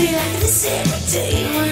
see like this every day.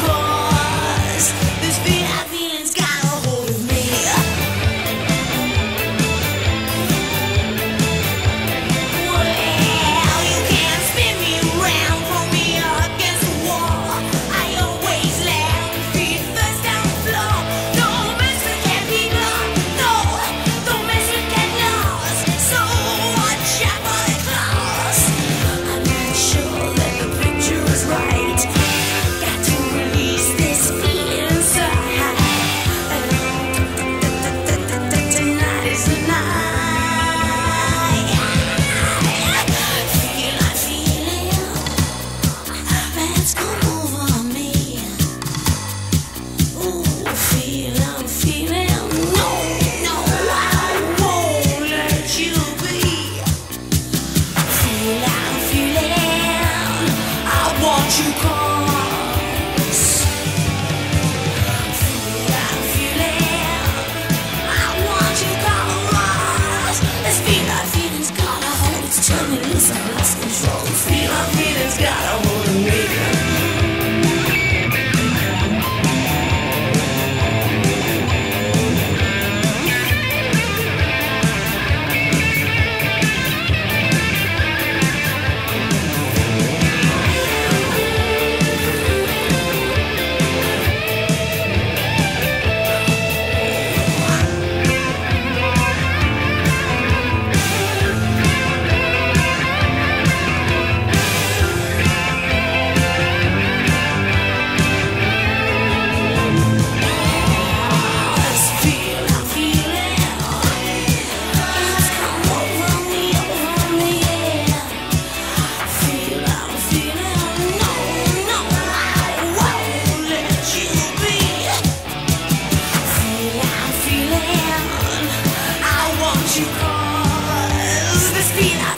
cross got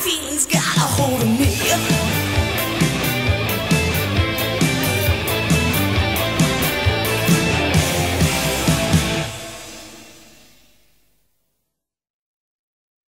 feeling's got a hold of me.